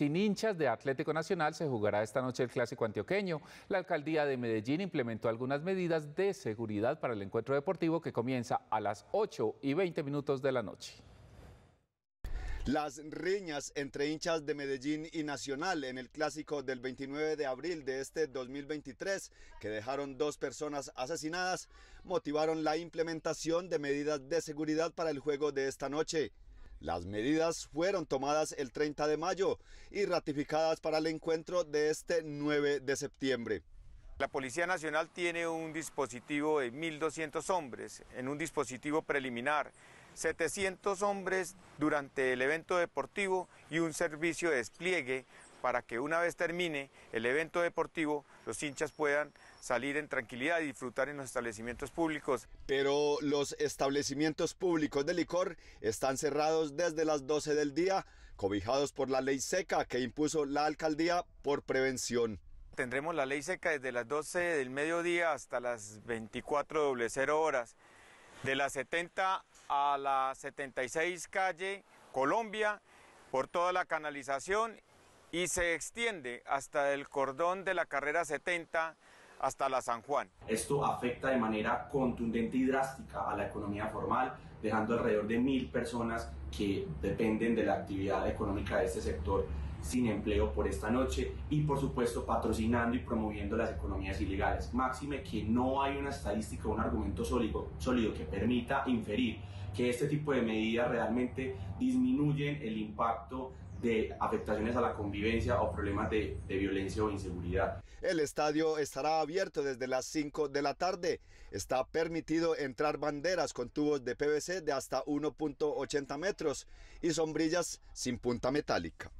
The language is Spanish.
Sin hinchas de Atlético Nacional se jugará esta noche el clásico antioqueño. La alcaldía de Medellín implementó algunas medidas de seguridad para el encuentro deportivo que comienza a las 8 y 20 minutos de la noche. Las riñas entre hinchas de Medellín y Nacional en el clásico del 29 de abril de este 2023, que dejaron dos personas asesinadas, motivaron la implementación de medidas de seguridad para el juego de esta noche. Las medidas fueron tomadas el 30 de mayo y ratificadas para el encuentro de este 9 de septiembre. La Policía Nacional tiene un dispositivo de 1.200 hombres en un dispositivo preliminar, 700 hombres durante el evento deportivo y un servicio de despliegue para que una vez termine el evento deportivo los hinchas puedan salir en tranquilidad y disfrutar en los establecimientos públicos. Pero los establecimientos públicos de licor están cerrados desde las 12 del día, cobijados por la ley seca que impuso la alcaldía por prevención. Tendremos la ley seca desde las 12 del mediodía hasta las 24.00 horas, de las 70 a la 76 calle Colombia, por toda la canalización y se extiende hasta el cordón de la carrera 70 hasta la San Juan. Esto afecta de manera contundente y drástica a la economía formal, dejando alrededor de mil personas que dependen de la actividad económica de este sector sin empleo por esta noche y por supuesto patrocinando y promoviendo las economías ilegales. Máxime que no hay una estadística o un argumento sólido, sólido que permita inferir que este tipo de medidas realmente disminuyen el impacto de afectaciones a la convivencia o problemas de, de, violencia o inseguridad. El estadio estará abierto desde las 5 de la tarde. Está permitido entrar banderas con tubos de PVC de hasta 1.80 metros y sombrillas sin punta metálica.